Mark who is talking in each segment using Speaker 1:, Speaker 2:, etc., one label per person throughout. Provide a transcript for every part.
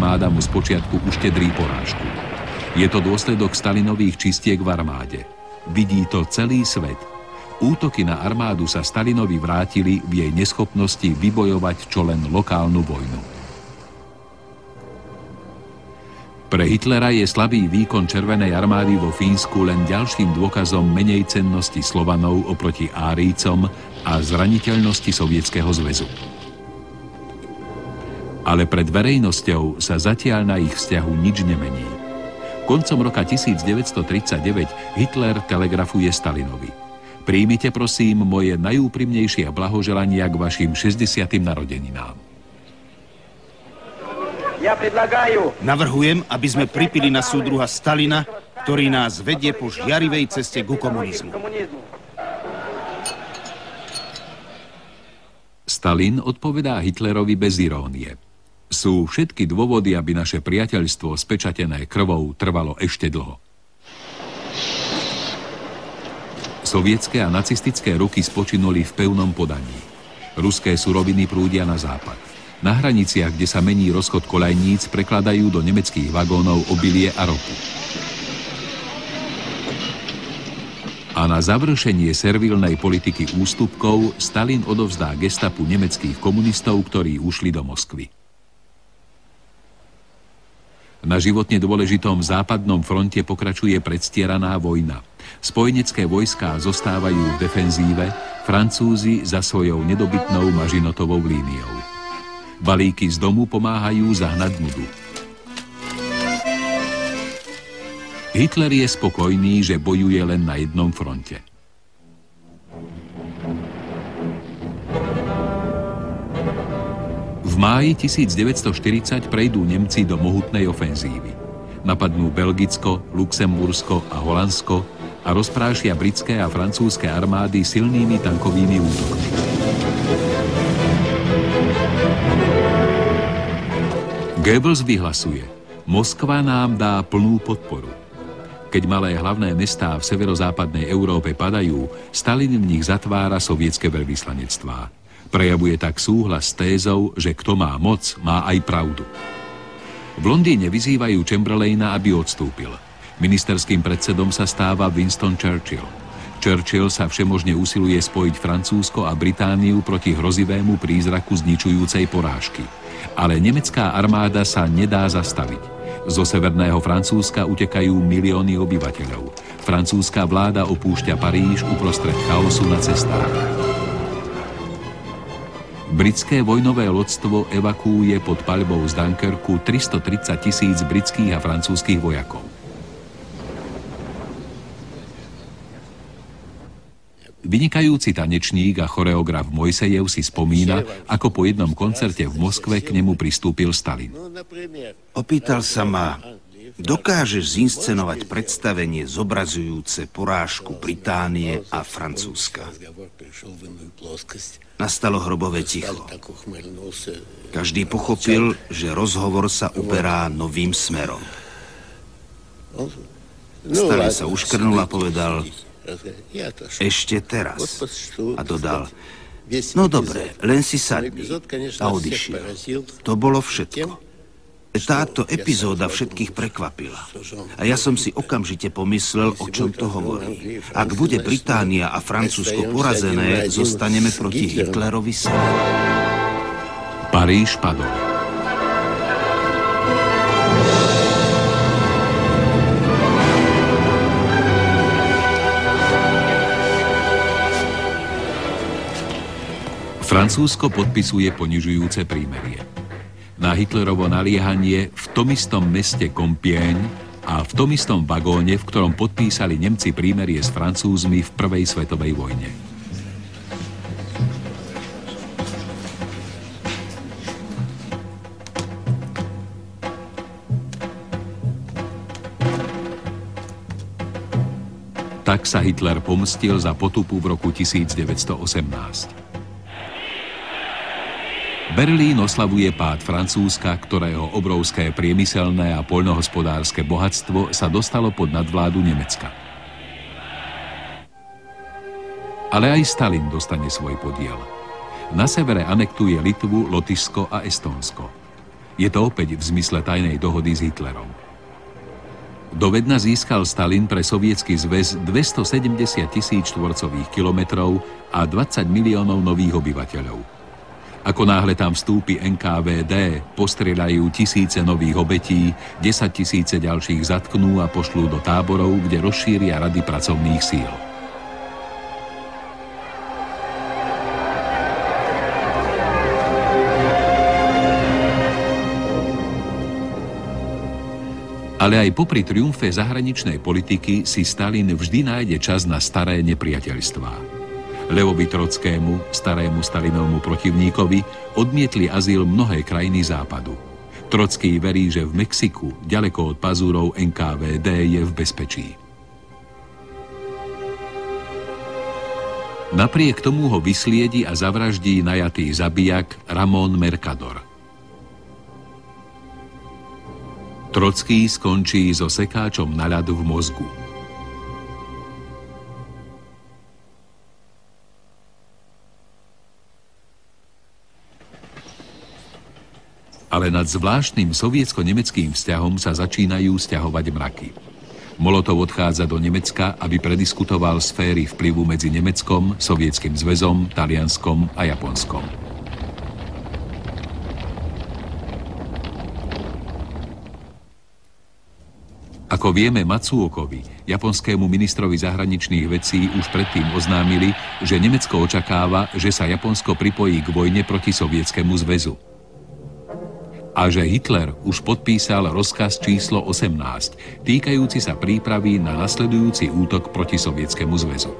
Speaker 1: armáda mu spočiatku uštedrí porážku. Je to dôsledok Stalinových čistiek v armáde. Vidí to celý svet. Útoky na armádu sa Stalinovi vrátili v jej neschopnosti vybojovať čo len lokálnu vojnu. Pre Hitlera je slabý výkon Červenej armády vo Fínsku len ďalším dôkazom menej cennosti Slovanov oproti Árícom a zraniteľnosti Sovietskeho zväzu. Ale pred verejnosťou sa zatiaľ na ich vzťahu nič nemení. Koncom roka 1939 Hitler telegrafuje Stalinovi. Príjmite prosím moje najúprimnejšie blahoželania k vašim 60. narodeninám.
Speaker 2: Ja predlagajú.
Speaker 3: Navrhujem, aby sme pripili na súdruha Stalina, ktorý nás vedie po žiarivej ceste ku komunizmu.
Speaker 1: Stalin odpovedá Hitlerovi bez irónie. Sú všetky dôvody, aby naše priateľstvo spečatené krvou trvalo ešte dlho. Sovietské a nacistické ruky spočinuli v pevnom podaní. Ruské suroviny prúdia na západ. Na hraniciach, kde sa mení rozchod kolajníc, prekladajú do nemeckých vagónov obilie a ropu. A na završenie servilnej politiky ústupkov Stalin odovzdá gestapu nemeckých komunistov, ktorí ušli do Moskvy. Na životne dôležitom západnom fronte pokračuje predstieraná vojna. Spojenecké vojská zostávajú v defenzíve, Francúzi za svojou nedobytnou mažinotovou líniou. Balíky z domu pomáhajú zahnať nudu. Hitler je spokojný, že bojuje len na jednom fronte. Máji 1940 prejdú Nemci do mohutnej ofenzívy. Napadnú Belgicko, Luxembursko a Holandsko a rozprášia britské a francúzske armády silnými tankovými útokmi. Goebbels vyhlasuje, Moskva nám dá plnú podporu. Keď malé hlavné mestá v severozápadnej Európe padajú, Stalin v nich zatvára sovietské veľvyslanectvá. Prejavuje tak súhlas s tézou, že kto má moc, má aj pravdu. V Londýne vyzývajú Chamberlaina, aby odstúpil. Ministerským predsedom sa stáva Winston Churchill. Churchill sa všemožne usiluje spojiť Francúzsko a Britániu proti hrozivému prízraku zničujúcej porážky – ale nemecká armáda sa nedá zastaviť. Zo severného Francúzska utekajú milióny obyvateľov. Francúzska vláda opúšťa Paríž uprostred chaosu na cestách. Britské vojnové lodstvo evakuuje pod paľbou z Dunkerku 330 tisíc britských a francúzských vojakov. Vynikajúci tanečník a choreograf Mojsejev si spomína, ako po jednom koncerte v Moskve k nemu pristúpil Stalin.
Speaker 3: Opýtal sa ma, dokážeš zinscenovať predstavenie zobrazujúce porážku Británie a Francúzska. Nastalo hrobové ticho. Každý pochopil, že rozhovor sa uberá novým smerom. Stalin sa uškrnul a povedal, ešte teraz. A dodal, no dobre, len si sadni. A odišiel. To bolo všetko. Táto epizóda všetkých prekvapila. A ja som si okamžite pomyslel, o čom to hovorí. Ak bude Británia a Francúzsko porazené, zostaneme proti Hitlerovi sami.
Speaker 1: Paríž padol. Francúzsko podpisuje ponižujúce prímerie. Na Hitlerovo naliehanie v tom istom meste Compiègne a v tom istom vagóne, v ktorom podpísali Nemci prímerie s Francúzmi v Prvej svetovej vojne. Tak sa Hitler pomstil za potupu v roku 1918. Berlín oslavuje pád Francúzska, ktorého obrovské priemyselné a poľnohospodárske bohatstvo sa dostalo pod nadvládu Nemecka. Ale aj Stalin dostane svoj podiel. Na severe anektuje Litvu, Lotyšsko a Estónsko. Je to opäť v zmysle tajnej dohody s Hitlerom. Do Vedna získal Stalin pre sovietský zväz 270 tisíc štvorcových kilometrov a 20 miliónov nových obyvateľov. Ako náhle tam vstúpi NKVD, postrieľajú tisíce nových obetí, 10 tisíce ďalších zatknú a pošlú do táborov, kde rozšíria rady pracovných síl. Ale aj popri triumfe zahraničnej politiky si Stalin vždy nájde čas na staré nepriateľstvá. Levovi Trockému, starému Stalinovmu protivníkovi, odmietli azyl mnohé krajiny západu. Trocký verí, že v Mexiku, ďaleko od pazúrov NKVD, je v bezpečí. Napriek tomu ho vysliedi a zavraždí najatý zabijak Ramón Mercador – Trocký skončí so sekáčom na ľadu v mozgu. Ale nad zvláštnym sovietsko-nemeckým vzťahom sa začínajú stiahovať mraky. Molotov odchádza do Nemecka, aby prediskutoval sféry vplyvu medzi Nemeckom, Sovietským zväzom, Talianskom a Japonskom. Ako vieme, Matsuokovi, japonskému ministrovi zahraničných vecí, už predtým oznámili, že Nemecko očakáva, že sa Japonsko pripojí k vojne proti Sovietskému zväzu. A že Hitler už podpísal rozkaz číslo 18, týkajúci sa prípravy na nasledujúci útok proti Sovietskému zväzu.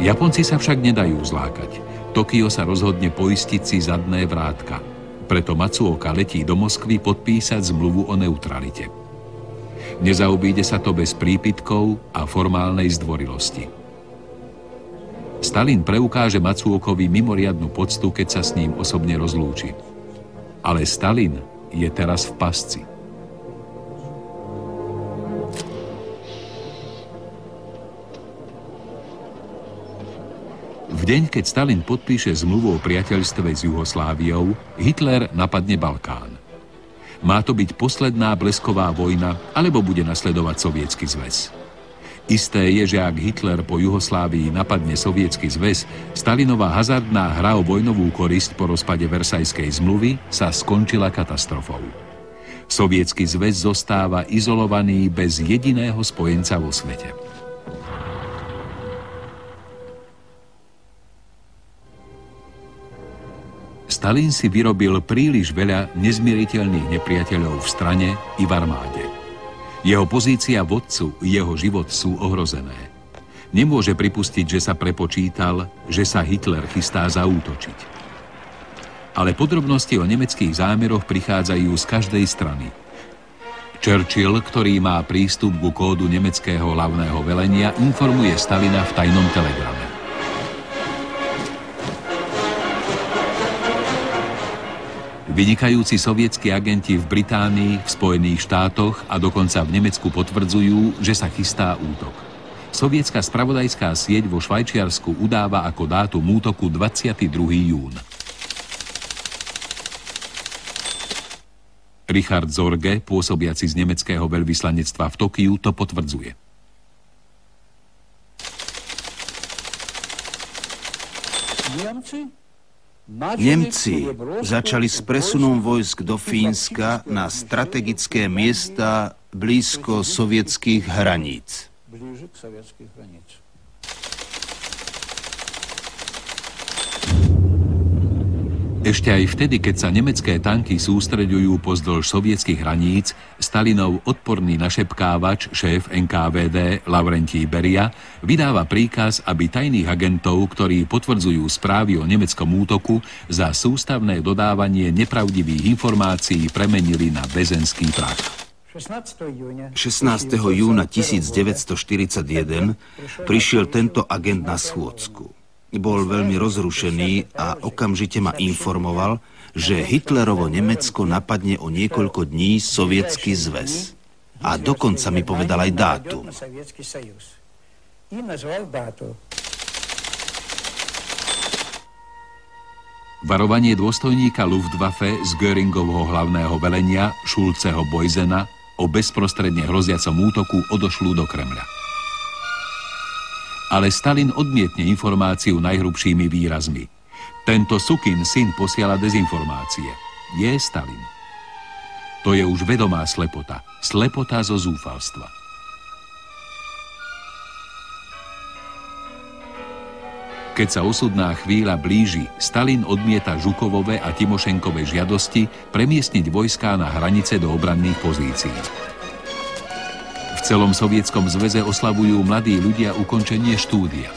Speaker 1: Japonci sa však nedajú zlákať. Tokio sa rozhodne poistiť si zadné vrátka – preto Matsuoka letí do Moskvy podpísať zmluvu o neutralite. Nezaobíde sa to bez prípitkov a formálnej zdvorilosti. Stalin preukáže Matsuokovi mimoriadnu poctu, keď sa s ním osobne rozlúči. Ale Stalin je teraz v pasci. V deň, keď Stalin podpíše zmluvu o priateľstve s Jugosláviou, Hitler napadne Balkán. Má to byť posledná blesková vojna, alebo bude nasledovať Sovietsky zväz. Isté je, že ak Hitler po Juhoslávii napadne Sovietsky zväz, Stalinová hazardná hra o vojnovú korist po rozpade Versajskej zmluvy sa skončila katastrofou. Sovietsky zväz zostáva izolovaný bez jediného spojenca vo svete. Stalin si vyrobil príliš veľa nezmieriteľných nepriateľov v strane i v armáde. Jeho pozícia vodcu jeho život sú ohrozené. Nemôže pripustiť, že sa prepočítal, že sa Hitler chystá zaútočiť. Ale podrobnosti o nemeckých zámeroch prichádzajú z každej strany. Churchill, ktorý má prístup ku kódu nemeckého hlavného velenia, informuje Stalina v tajnom telegrame. Vynikajúci sovietskí agenti v Británii, v Spojených štátoch a dokonca v Nemecku potvrdzujú, že sa chystá útok. Sovietská spravodajská sieť vo Švajčiarsku udáva ako dátum útoku 22. jún. Richard Zorge, pôsobiaci z nemeckého veľvyslanectva v Tokiu, to potvrdzuje.
Speaker 3: Nemci Nemci začali s presunom vojsk do Fínska na strategické miesta blízko sovietských hraníc.
Speaker 1: Ešte aj vtedy, keď sa nemecké tanky sústreďujú pozdĺž sovietských hraníc, Stalinov odporný našepkávač, šéf NKVD Laurentí Beria, vydáva príkaz, aby tajných agentov, ktorí potvrdzujú správy o nemeckom útoku, za sústavné dodávanie nepravdivých informácií premenili na väzenský prach.
Speaker 3: 16. júna 1941 prišiel tento agent na schôdzku bol veľmi rozrušený a okamžite ma informoval, že Hitlerovo Nemecko napadne o niekoľko dní Sovietský zväz. A dokonca mi povedal aj dátum.
Speaker 1: Varovanie dôstojníka Luftwaffe z Göringovho hlavného velenia Šulceho Bojzena o bezprostredne hroziacom útoku odošlú do Kremľa. Ale Stalin odmietne informáciu najhrubšími výrazmi. Tento sukin syn posiela dezinformácie. Je Stalin. To je už vedomá slepota. Slepota zo zúfalstva. Keď sa osudná chvíľa blíži, Stalin odmieta Žukovové a Timošenkové žiadosti premiestniť vojská na hranice do obranných pozícií. Celom sovietskom zväze oslavujú mladí ľudia ukončenie štúdia.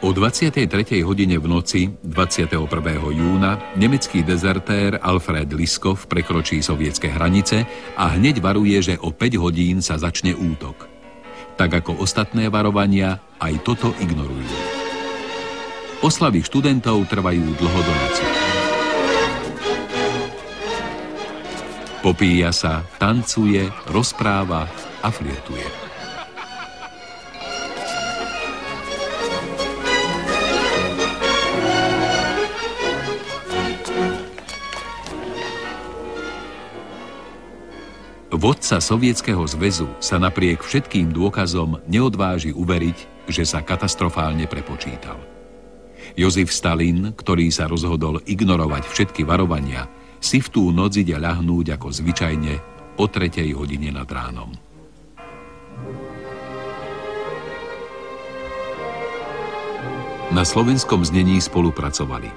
Speaker 1: O 23. hodine v noci 21. júna nemecký dezertér Alfred Liskov prekročí sovietské hranice a hneď varuje, že o 5 hodín sa začne útok. Tak ako ostatné varovania, aj toto ignorujú. Oslavy študentov trvajú dlho do noci. Popíja sa, tancuje, rozpráva a flirtuje. Vodca Sovietskeho zväzu sa napriek všetkým dôkazom neodváži uveriť, že sa katastrofálne prepočítal. Jozef Stalin, ktorý sa rozhodol ignorovať všetky varovania, si v tú noc ide ľahnúť ako zvyčajne o tretej hodine nad ránom. Na slovenskom znení spolupracovali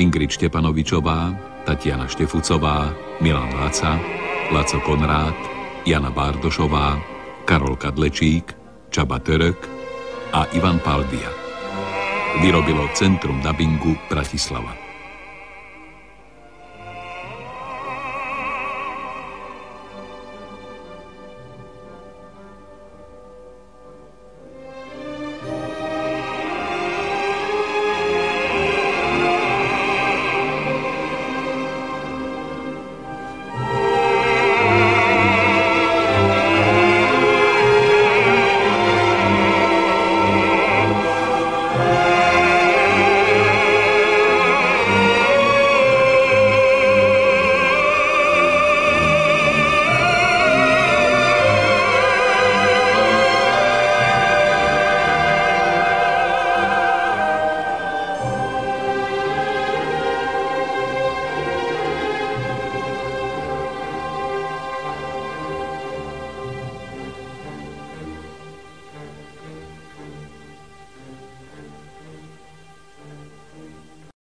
Speaker 1: Ingrid Štepanovičová, Tatiana Štefucová, Milan Laca, Laco Konrád, Jana Bárdošová, Karol Kadlečík, Čaba Török a Ivan Paldia. Vyrobilo Centrum Dabingu Bratislava.